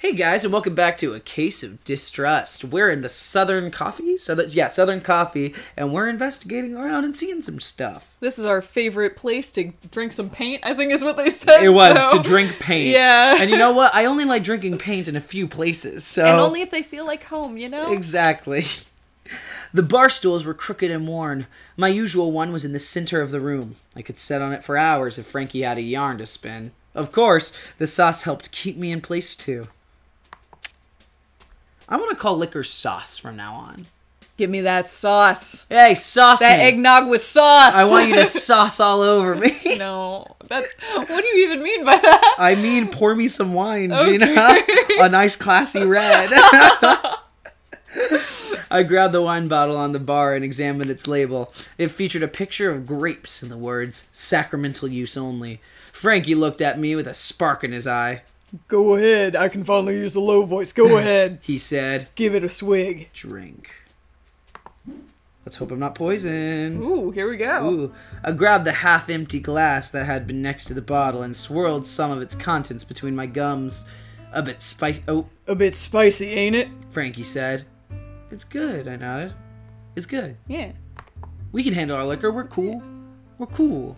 Hey guys, and welcome back to a case of distrust. We're in the Southern Coffee, so that yeah, Southern Coffee, and we're investigating around and seeing some stuff. This is our favorite place to drink some paint. I think is what they said. It was so- to drink paint. Yeah. and you know what? I only like drinking paint in a few places. So and only if they feel like home, you know. Exactly. The bar stools were crooked and worn. My usual one was in the center of the room. I could sit on it for hours if Frankie had a yarn to spin. Of course, the sauce helped keep me in place too. I want to call liquor sauce from now on. Give me that sauce. Hey, sauce That me. eggnog with sauce. I want you to sauce all over me. no, that. What do you even mean by that? I mean, pour me some wine, Gina. A nice classy red. I grabbed the wine bottle on the bar and examined its label. It featured a picture of grapes and the words sacramental use only. Frankie looked at me with a spark in his eye. Go ahead. I can finally use a low voice. Go ahead. He said, Give it a swig. Drink. Let's hope I'm not poisoned. Ooh, here we go. Ooh. I grabbed the half empty glass that had been next to the bottle and swirled some of its contents between my gums. A bit spicy. Oh, A bit spicy, ain't it? Frankie said. It's good, I nodded. It's good. Yeah. We can handle our liquor. We're cool. We're cool.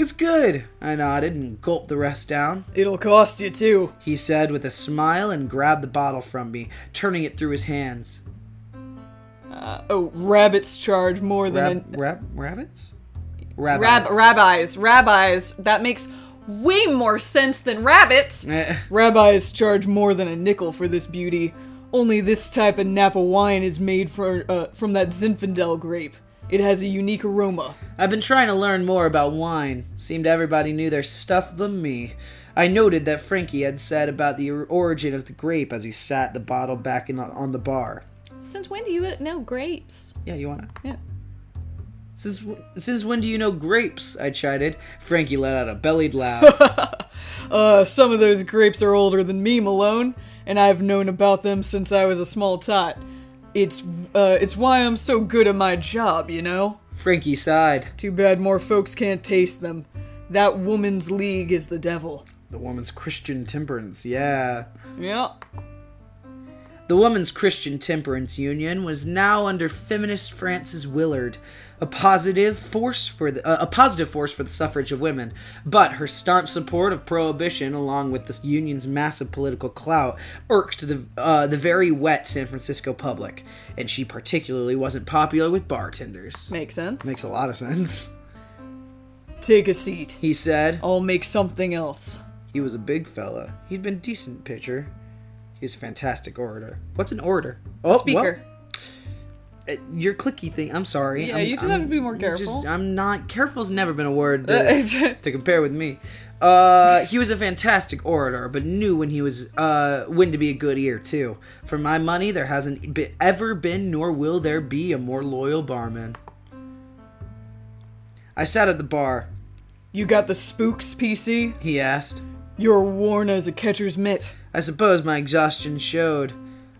It's good, I nodded and gulped the rest down. It'll cost you too. He said with a smile and grabbed the bottle from me, turning it through his hands. Uh, oh, rabbits charge more than Rab- rab- rabbits? Rab- Rabbis. rabbis. Rabbis. That makes way more sense than rabbits. Eh, Rabbis charge more than a nickel for this beauty. Only this type of Napa wine is made for, uh, from that Zinfandel grape. It has a unique aroma. I've been trying to learn more about wine. Seemed everybody knew their stuff but me. I noted that Frankie had said about the origin of the grape as he sat the bottle back in the, on the bar. Since when do you know grapes? Yeah, you wanna? Yeah. Since since when do you know grapes? I chided. Frankie let out a bellied laugh. Uh, some of those grapes are older than me, Malone, and I've known about them since I was a small tot. It's, uh, it's why I'm so good at my job, you know? Frankie sighed. Too bad more folks can't taste them. That woman's league is the devil. The woman's Christian temperance, yeah. Yeah. The Woman's Christian Temperance Union was now under feminist Frances Willard, a positive force for the, uh, a positive force for the suffrage of women. But her staunch support of prohibition, along with the union's massive political clout, irked the uh, the very wet San Francisco public, and she particularly wasn't popular with bartenders. Makes sense. Makes a lot of sense. Take a seat. He said. I'll make something else. He was a big fella. He'd been decent pitcher. He was a fantastic orator. What's an orator? Oh, Speaker. well, uh, your clicky thing. I'm sorry. Yeah, I'm- you just I'm have to be more careful. just-. I'm not. Careful's never been a word Uh, to, to compare with me. Uh, he was a fantastic orator, but knew when he was uh when to be a good ear too. For my money, there hasn't be, ever been, nor will there be, a more loyal barman. I sat at the bar. You got the spooks, PC? He asked. You're worn as a catcher's mitt. I suppose my exhaustion showed.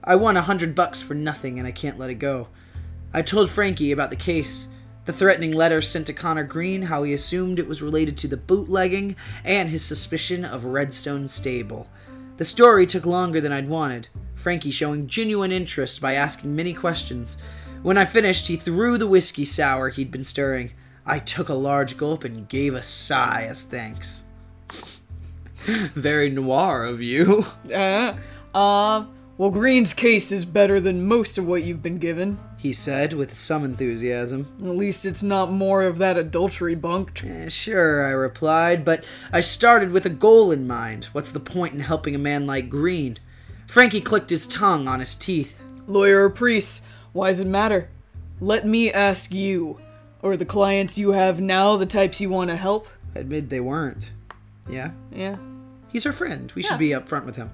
I won a hundred bucks for nothing and I can't let it go. I told Frankie about the case, the threatening letter sent to Connor Green, how he assumed it was related to the bootlegging, and his suspicion of Redstone Stable. The story took longer than I'd wanted, Frankie showing genuine interest by asking many questions. When I finished, he threw the whiskey sour he'd been stirring. I took a large gulp and gave a sigh as thanks. Very noir of you. Uh, uh, well, Green's case is better than most of what you've been given. he said with some enthusiasm. At least it's not more of that adultery bunk. "Eh, sure, I replied, but I started with a goal in mind. What's the point in helping a man like Green? Frankie clicked his tongue on his teeth. Lawyer or priest, why does it matter? Let me ask you. Are the clients you have now the types you want to help? I admitted they weren't. Yeah? Yeah. He's our friend. We Yeah. should be upfront with him.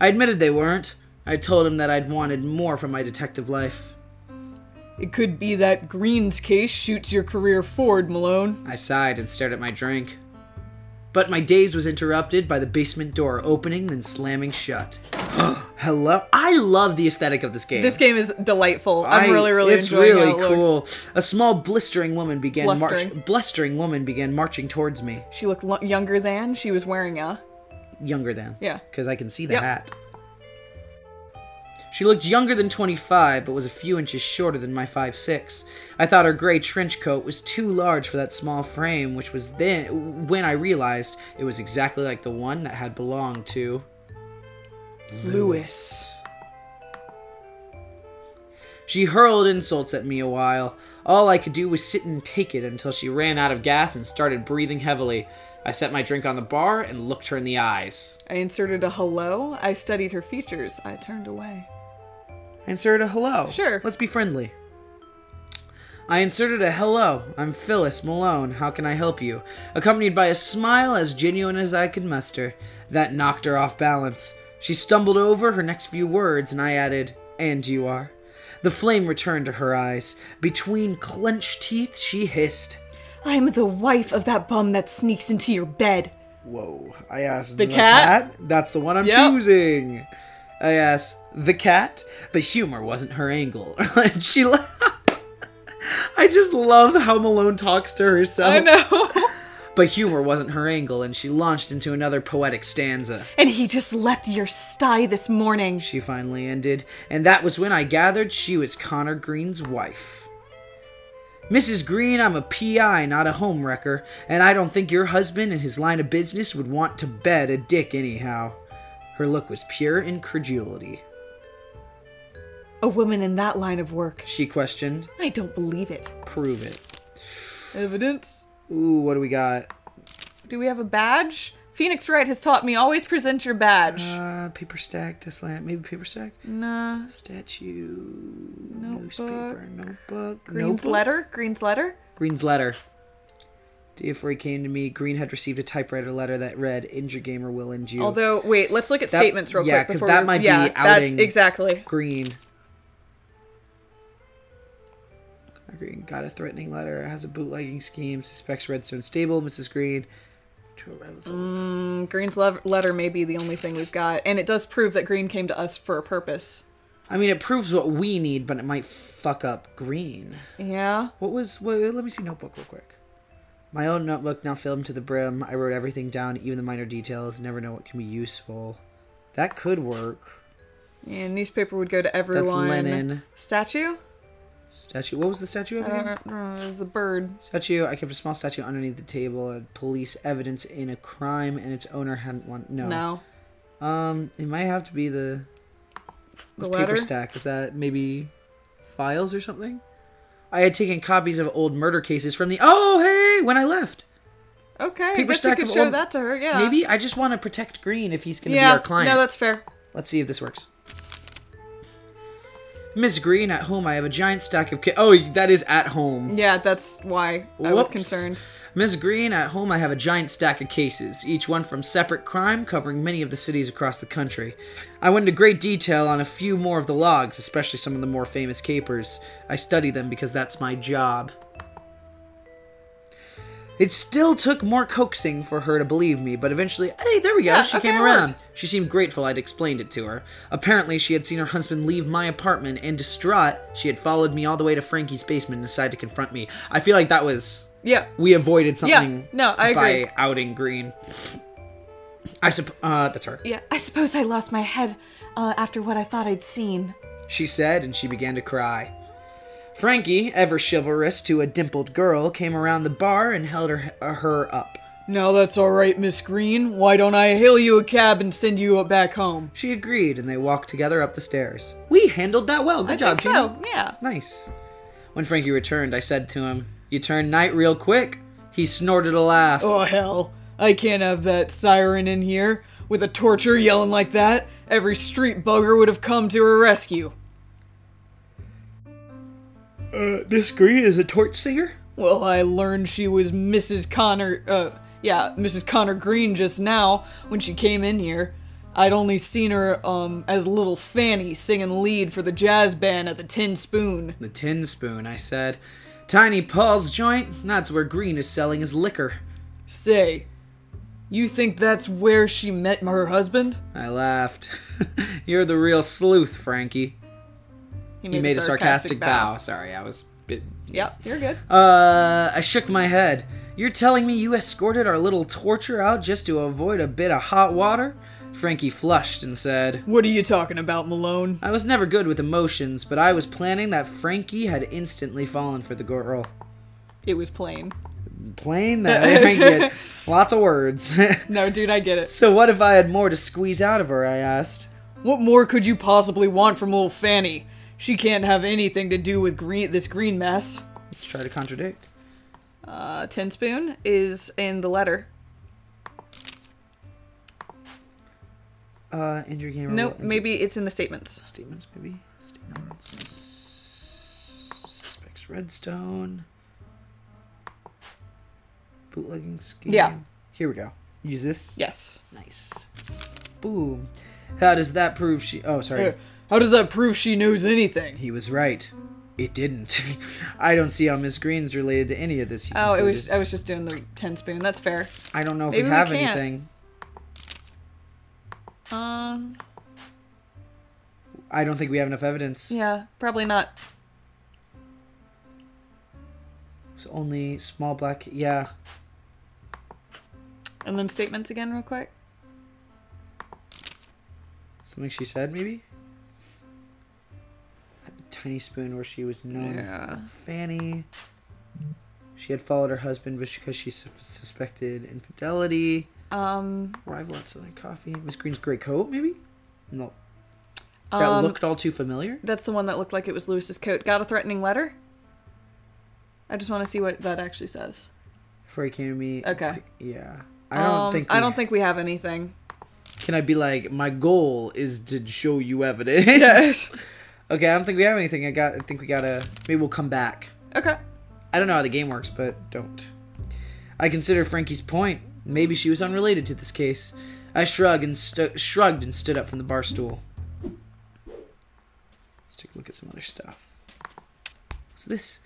I admitted they weren't. I told him that I'd wanted more from my detective life. It could be that Green's case shoots your career forward, Malone. I sighed and stared at my drink. But my daze was interrupted by the basement door opening then slamming shut. Hello? I love the aesthetic of this game. This game is delightful. I'm I- really, really it's enjoying really how it looks. cool. A small blistering woman began march- Blustering. blustering woman began marching towards me, She looked lo- younger than she was wearing a. younger than. Yeah. Because I can see the Yep. hat. She looked younger than 25, but was a few inches shorter than my 5'6. I thought her gray trench coat was too large for that small frame, which was then when I realized it was exactly like the one that had belonged to Lewis. She hurled insults at me a while. All I could do was sit and take it until she ran out of gas and started breathing heavily. I set my drink on the bar and looked her in the eyes. I inserted a hello. I studied her features. I turned away. I inserted a hello. Sure. Let's be friendly. I inserted a hello. I'm Phyllis Malone. How can I help you? Accompanied by a smile as genuine as I could muster. That knocked her off balance. She stumbled over her next few words, and I added, And you are. The flame returned to her eyes. Between clenched teeth, she hissed. I'm the wife of that bum that sneaks into your bed. Whoa. I asked The cat? That's the one I'm Yep. choosing. I asked the cat, but humor wasn't her angle. and she la- I just love how Malone talks to herself. I know. But humor wasn't her angle, and she launched into another poetic stanza. and he just left your sty this morning. She finally ended, and that was when I gathered she was Connor Green's wife. Mrs. Green, I'm a PI, not a home wrecker, and I don't think your husband and his line of business would want to bed a dick anyhow. Her look was pure incredulity. A woman in that line of work. She questioned. I don't believe it. Prove it. Evidence? Ooh, what do we got? Do we have a badge? Phoenix Wright has taught me always present your badge. Uh, paper stack, to slant, maybe paper stack? nah. Statue, Notebook. newspaper, notebook, Green's notebook? letter? Green's letter? Green's letter. Day before he came to me, Green had received a typewriter letter that read, Injure Gamer will end you. Although, wait, let's look at That- statements real yeah, quick. 'cause before that we- might be yeah, That's exactly. Green. Green got a threatening letter, has a bootlegging scheme, suspects Redstone stable, Mrs. Green. Mm, Green's le- letter may be the only thing we've got, and it does prove that Green came to us for a purpose. I mean, it proves what we need, but it might fuck up Green. Yeah. What was? What, let me see notebook real quick. My own notebook now filled to the brim. I wrote everything down, even the minor details. Never know what can be useful. That could work. And newspaper would go to everyone. That's Lenin. Statue? Statue. What was the statue of I don't know. It was a bird. Statue. I kept a small statue underneath the table. Of police evidence in a crime, and its owner hadn't one. No. No. Um, it might have to be the, The paper stack. Is that maybe files or something? I had taken copies of old murder cases from the. Oh, hey! When I left. Okay, I Paper guess we stack could show old- that to her, yeah. Maybe I just want to protect Green if he's going to Yeah, be our client. no, that's fair. Let's see if this works. Miss Green, at home I have a giant stack of. Ca- oh, that is at home. Yeah, that's why I was concerned. Miss Green, at home I have a giant stack of cases, each one from separate crime, covering many of the cities across the country. I went into great detail on a few more of the logs, especially some of the more famous capers. I study them because that's my job. It still took more coaxing for her to believe me, but eventually, hey, there we go. Yeah, she okay, came around. Worked. She seemed grateful I'd explained it to her. Apparently, she had seen her husband leave my apartment, and distraught, she had followed me all the way to Frankie's basement and decided to confront me. I feel like that was Yeah. we avoided something yeah, no, I agree. by outing Green. I sup- uh, that's her. Yeah, I suppose I lost my head uh, after what I thought I'd seen. She said, and she began to cry. Frankie, ever chivalrous to a dimpled girl, came around the bar and held her, her up. No, that's alright, Miss Green. Why don't I hail you a cab and send you back home? She agreed, and they walked together up the stairs. We handled that well. Good I job, think Gina. so, yeah. Nice. When Frankie returned, I said to him, You turn night real quick. He snorted a laugh. Oh, hell. I can't have that siren in here. With a torcher yelling like that, every street bugger would have come to her rescue. Uh, Miss Green is a torch singer? Well, I learned she was Mrs. Connor, uh, yeah, Mrs. Connor Green just now when she came in here. I'd only seen her, um, as little Fanny singing lead for the jazz band at the Tin Spoon. The Tin Spoon, I said. Tiny Paul's joint? That's where Green is selling his liquor. Say, you think that's where she met her husband? I laughed. You're the real sleuth, Frankie. He made, a sarcastic, bow. Sorry, I was bit. Yep, you're good. Uh, I shook my head. You're telling me you escorted our little torcher out just to avoid a bit of hot water? Frankie flushed and said, What are you talking about, Malone? I was never good with emotions, but I was planning that Frankie had instantly fallen for the girl. It was plain. Plain that I get lots of words. No, dude, I get it. so what if I had more to squeeze out of her? I asked. What more could you possibly want from little Fanny? She can't have anything to do with green this green mess. Let's try to contradict. Uh, Tin Spoon is in the letter. Uh, injury game. No, injury- maybe it's in the statements. statements. Maybe statements. Suspects Redstone. Bootlegging scheme. Yeah. Here we go. Use this. Yes. Nice. Boom. How does that prove she? Oh, sorry. How does that prove she knows anything? He was right. It didn't. I don't see how Miss Green's related to any of this. Oh, it was. I was just doing the ten Spoon. That's fair. I don't know if maybe we we have can't. anything. Um. I don't think we have enough evidence. Yeah, probably not. So only small black. Yeah. And then statements again, real quick. Something she said, maybe? Tiny spoon where she was known Yeah. as Fanny. She had followed her husband because she sus- suspected infidelity. Um. Rival at Southern Coffee. Miss Green's gray coat, maybe? No. That um, looked all too familiar? That's the one that looked like it was Lewis's coat. Got a threatening letter? I just want to see what that actually says. Before he came to me. Okay. Yeah. I don't um, think. I don't think we have anything. Can I be like, my goal is to show you evidence? Yes. okay, I don't think we have anything. I got. I think we gotta. Maybe we'll come back. Okay. I don't know how the game works, but don't. I consider Frankie's point. Maybe she was unrelated to this case. I shrugged and stu- shrugged and stood up from the bar stool. Let's take a look at some other stuff. What's this?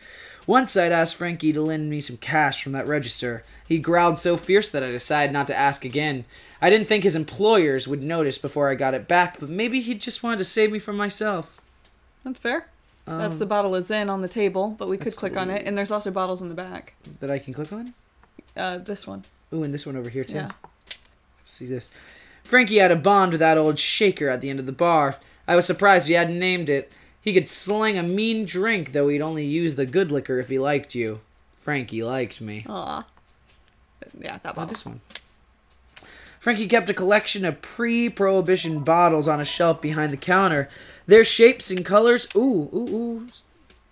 Once I'd asked Frankie to lend me some cash from that register. He growled so fierce that I decided not to ask again. I didn't think his employers would notice before I got it back, but maybe he just wanted to save me from myself. That's fair. that's the bottle is in on the table, but we could Um, click on it, and there's also bottles in the back. That I can click on? Uh, this one. Ooh, and this one over here too. Yeah. See this. Frankie had a bond with that old shaker at the end of the bar. I was surprised he hadn't named it. He could sling a mean drink, though he'd only use the good liquor if he liked you. Frankie liked me. Aw. Yeah, that Oh, this one. Frankie kept a collection of pre-prohibition bottles on a shelf behind the counter. Their shapes and colors. Ooh, ooh, ooh.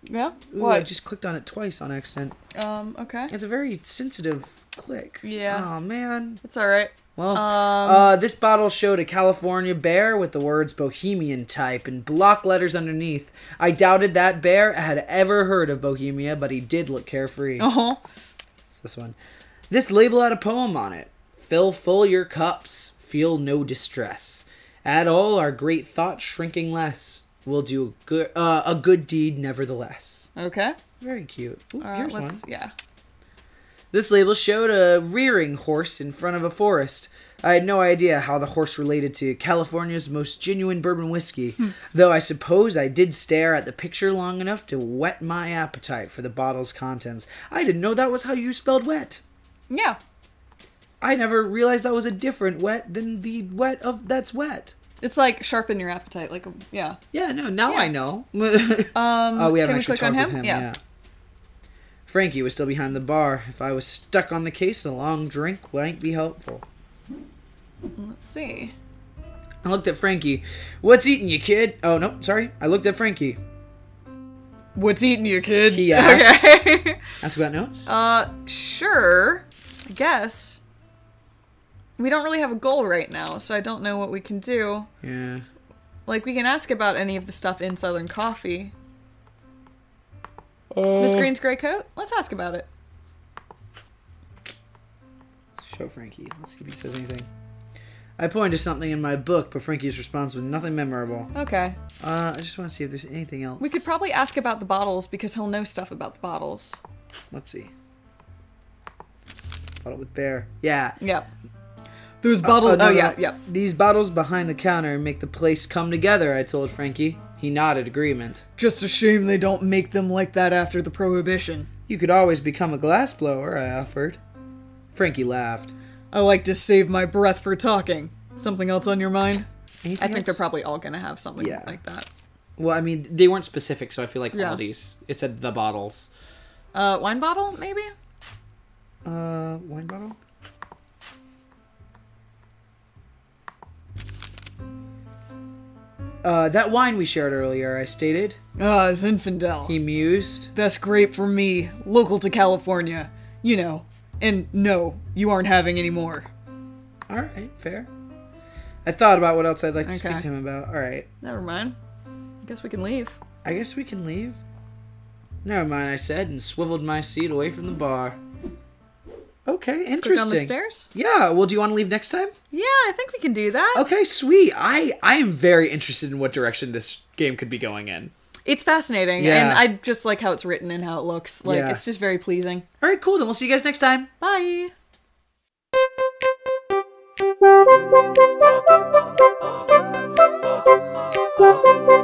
Yeah. ooh What? I just clicked on it twice on accident. Um. Okay. It's a very sensitive click. Yeah. Oh man. It's all right. Well, Um, uh, this bottle showed a California bear with the words Bohemian type in block letters underneath. I doubted that bear had ever heard of Bohemia, but he did look carefree. Uh huh. It's this one. This label had a poem on it. Fill full your cups, feel no distress. At all our great thoughts shrinking less. We'll do a good, uh, a good deed nevertheless. Okay. Very cute. Ooh, Uh, here's let's. one. Yeah. This label showed a rearing horse in front of a forest. I had no idea how the horse related to California's most genuine bourbon whiskey, though I suppose I did stare at the picture long enough to whet my appetite for the bottle's contents. I didn't know that was how you spelled wet. Yeah. I never realized that was a different wet than the wet of that's wet. It's like sharpen your appetite. Like, yeah. Yeah, no, now Yeah. I know. Um. oh, we haven't actually talked on him? with him. Yeah. yeah. Frankie was still behind the bar. If I was stuck on the case, a long drink might be helpful. Let's see. I looked at Frankie. What's eating you, kid? Oh, no, sorry. I looked at Frankie. What's eating you, kid? He asked. Okay. Ask about notes? uh, sure. I guess. We don't really have a goal right now, so I don't know what we can do. yeah. Like, we can ask about any of the stuff in Southern Coffee. Miss Uh, Green's gray coat? Let's ask about it. Show Frankie. Let's see if he says anything. I pointed to something in my book, but Frankie's response was nothing memorable. Okay. Uh, I just want to see if there's anything else. We could probably ask about the bottles because he'll know stuff about the bottles. Let's see. Bottle with bear. Yeah. Yep. Those bottles. Uh, no, oh, yeah, no. yeah. These bottles behind the counter make the place come together, I told Frankie. He nodded agreement. Just a shame they don't make them like that after the prohibition. You could always become a glassblower, I offered. Frankie laughed. I like to save my breath for talking. Something else on your mind? Anything I think they're probably all gonna have something Yeah. like that. Well, I mean, they weren't specific, so I feel like Yeah. all these. It said the bottles. Uh, wine bottle, maybe? Uh, wine bottle. Uh, that wine we shared earlier, I stated. Ah, Zinfandel. He mused. Best grape for me, local to California. You know. And no, you aren't having any more. All right, fair. I thought about what else I'd like to speak to him about. All right, Never mind. I guess we can leave. I guess we can leave. Never mind, I said, and swiveled my seat away from the bar. Okay, Go interesting. down the stairs? Yeah. Well, do you want to leave next time? Yeah, I think we can do that. Okay, sweet. I I am very interested in what direction this game could be going in. It's fascinating, Yeah. and I just like how it's written and how it looks. Like, Yeah. it's just very pleasing. All right, cool. Then we'll see you guys next time. Bye! Thank you.